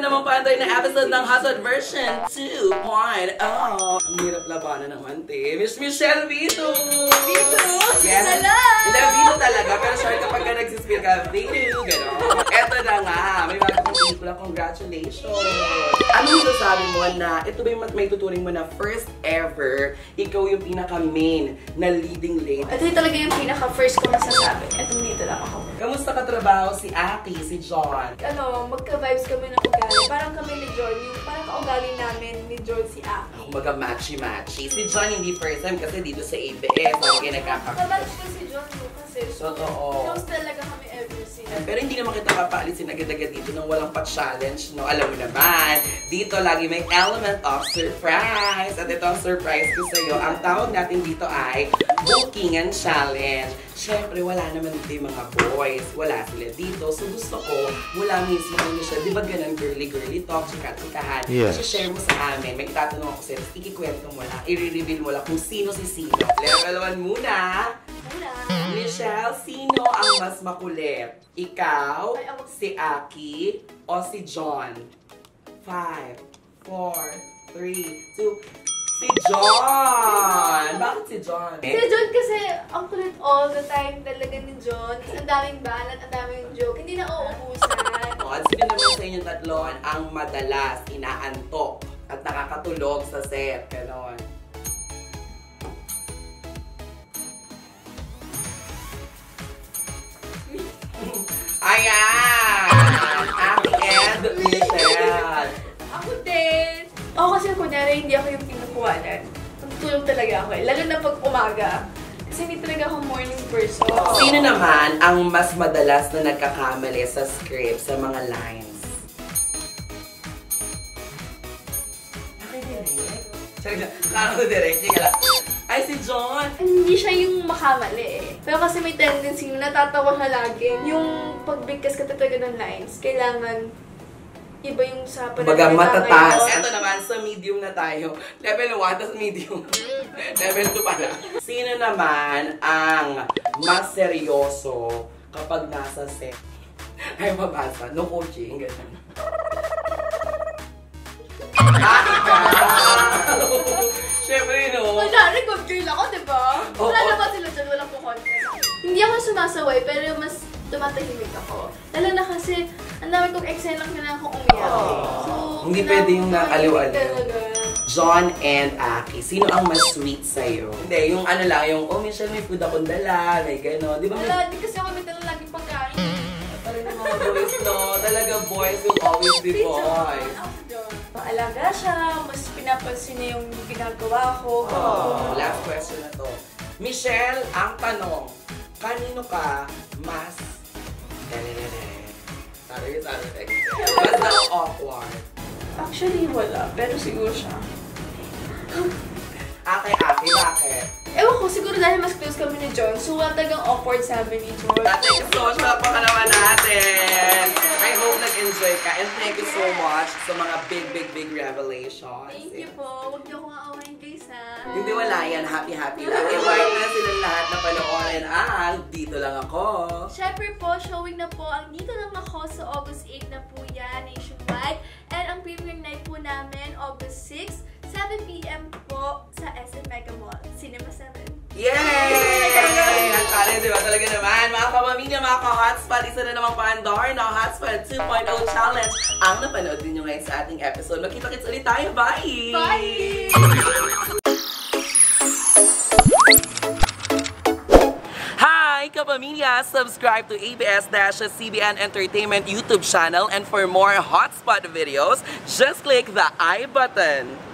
na naman panday na episode ng Hustle version 2.0. Ang hirap labanan naman, te. Miss Michelle Vito! Vito? Yes. Hindi, Vito talaga. Pero sure kapag ka nagsispil ka, Vito, Congratulations! Anong masasabi mo na ito ba yung may tuturing mo na first ever, ikaw yung pinaka-main na leading lady? Ito yung talaga yung pinaka-first ko masasabi. Ito dito lang ako. Kamusta ka trabaho si Aki, si John? Ano, magka-vibes kami ng ugali. Parang kami ni John, yung parang kaugali namin ni John si Aki. Kumbaga matchy-matchy. Si John hindi first time kasi dito sa ABS, lagi nagkaka... Kabatch ko si John no, kasi Totoo. close talaga kami ever since. Pero hindi naman kita kapaalisin agad-agad dito nang walang pa-challenge, no? Alam mo naman, dito lagi may element of surprise. At ito ang surprise ko sa'yo. Ang tawag natin dito ay Booking and Challenge. Siyempre, wala naman dito yung mga boys. Wala sila dito. So gusto ko, mula mismo ano siya, di ba ganun girly-girly talk, chika-chikahan. Yes. So share mo sa amin. May tatanong ako sa'yo, ikikwento mo lang, i-reveal mo lang kung sino si sino. Level 1 muna. Michelle, sino ang mas makulit? Ikaw, si Aki, o si John? Five, four, three, two, si John! Bakit si John? Si John kasi, ang kulit all the time talaga ni John. Ang daming balat, ang daming joke. Hindi na uubusan. O, at sino naman sa inyong tatloan ang madalas inaantok at nakakatulog sa set? Ganon. Kunyari, hindi ako yung pinukuhanan. Tutulog talaga ako eh. Lalo na pag umaga. Kasi hindi talaga ako morning person. Sino naman ang mas madalas na nagkakamali sa script, sa mga lines? Nakadirect? Sorry na, nakadirect. Sige lang. Ay, si John! Hindi siya yung makamali eh. Pero kasi may tendency na natatawa siya lagi. Yung pagbigkas ka talaga ng lines, kailangan iba yung sa pananalita matatas. ngayon. Ito naman, sa medium na tayo. Level 1, tapos medium. Level 2 pala. Sino naman ang mas seryoso kapag nasa set? Ay, mabasa. No coaching. Ganun. ah, ikaw! Siyempre, no? Kunyari, good girl ako, di ba? Wala naman sila dyan, walang kukontent. Hindi ako sumasaway, pero mas tumatahimik ako. Lalo na kasi, ang dami kong eksena kailangan kong Hindi pwede yung nakaliwaliw. John and Aki, sino ang mas sweet sa'yo? Hindi, yung ano lang, yung, oh, Michelle, may food akong dala, may gano'n. Di ba? Wala, di kasi ako may dala laging pagkain. Parang yung mga boys, no? Talaga boys will always be boys. Maalaga siya, mas pinapansin niya yung ginagawa ko. Oh, last question na to. Michelle, ang tanong, kanino ka mas... Sorry, sorry. Mas na-awkward. Actually, wala. Pero siguro siya. Ate, ate, bakit? Ewan ko, siguro dahil mas close kami ni John, so wala talagang awkward sa amin ni John. Thank you so much. Palakpakan naman natin. I hope nag-enjoy ka. And thank you so much sa mga big, big, big revelations. Thank you po. Huwag niyo akong aawain guys ha. Hindi wala yan. Happy, happy lang. Invite na silang lahat na panoorin ang Dito Lang Ako. Siyempre po, showing na po ang Dito Lang Ako sa August 8 na po yan, 7pm po sa SM Mega Mall, Cinema 7. Yay! Ang kaya, di ba? Talaga naman. Mga kapamilya, mga ka-hotspot, isa na namang Pandora na Hotspot 2.0 Challenge ang napanood din nyo ngayon sa ating episode. Magkita-kits ulit tayo. Bye! Bye! Hi, kapamilya! Subscribe to ABS-CBN Entertainment YouTube channel and for more hotspot videos, just click the I button.